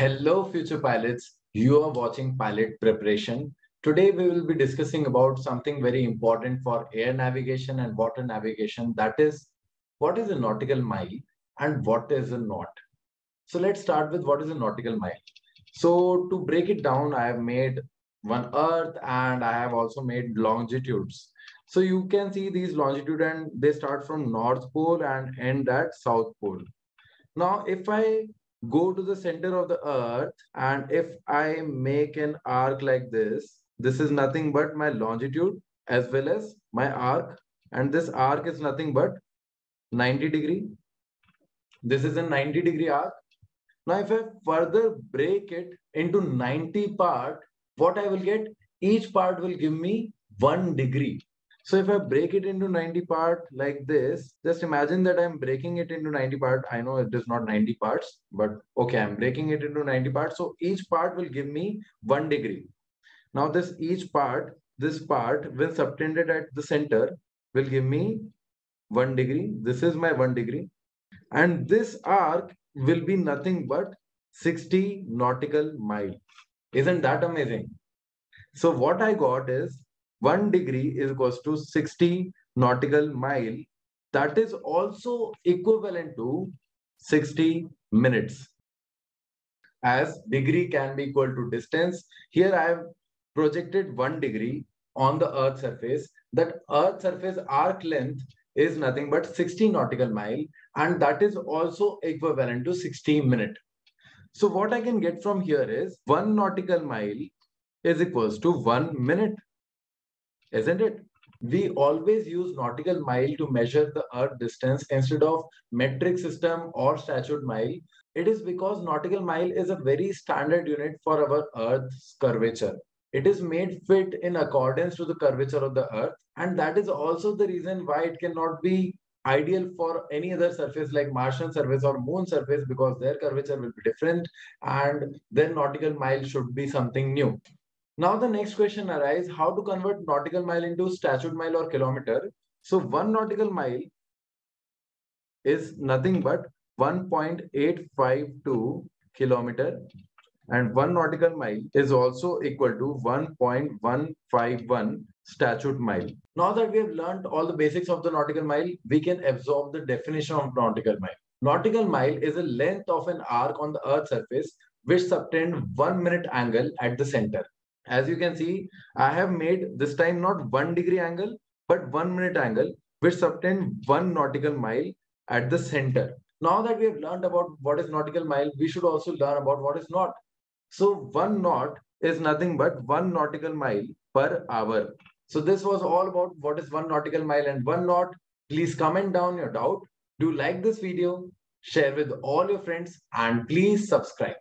Hello, future pilots. You are watching Pilot Preparation. Today, we will be discussing about something very important for air navigation and water navigation. That is, what is a nautical mile and what is a knot? So let's start with what is a nautical mile. So to break it down, I have made one earth and I have also made longitudes. So you can see these longitude and they start from North Pole and end at South Pole. Now, if I go to the center of the earth and if I make an arc like this, this is nothing but my longitude as well as my arc and this arc is nothing but 90 degree. This is a 90 degree arc. Now if I further break it into 90 part, what I will get, each part will give me one degree. So if I break it into 90 part like this, just imagine that I'm breaking it into 90 part. I know it is not 90 parts, but okay, I'm breaking it into 90 parts. So each part will give me one degree. Now this each part, this part when subtended at the center will give me one degree. This is my one degree. And this arc will be nothing but 60 nautical mile. Isn't that amazing? So what I got is 1 degree is equals to 60 nautical mile. That is also equivalent to 60 minutes. As degree can be equal to distance. Here I have projected 1 degree on the earth surface. That earth surface arc length is nothing but 60 nautical mile and that is also equivalent to 60 minute. So what I can get from here is 1 nautical mile is equals to 1 minute isn't it? We always use nautical mile to measure the earth distance instead of metric system or statute mile. It is because nautical mile is a very standard unit for our earth's curvature. It is made fit in accordance to the curvature of the earth. And that is also the reason why it cannot be ideal for any other surface like Martian surface or moon surface because their curvature will be different and then nautical mile should be something new. Now the next question arises, how to convert nautical mile into statute mile or kilometer? So one nautical mile is nothing but 1.852 kilometer and one nautical mile is also equal to 1.151 statute mile. Now that we have learned all the basics of the nautical mile, we can absorb the definition of nautical mile. Nautical mile is a length of an arc on the earth's surface which subtend one minute angle at the center as you can see, I have made this time not one degree angle, but one minute angle, which subtend one nautical mile at the center. Now that we have learned about what is nautical mile, we should also learn about what is knot. So one knot is nothing but one nautical mile per hour. So this was all about what is one nautical mile and one knot. Please comment down your doubt. Do like this video, share with all your friends and please subscribe.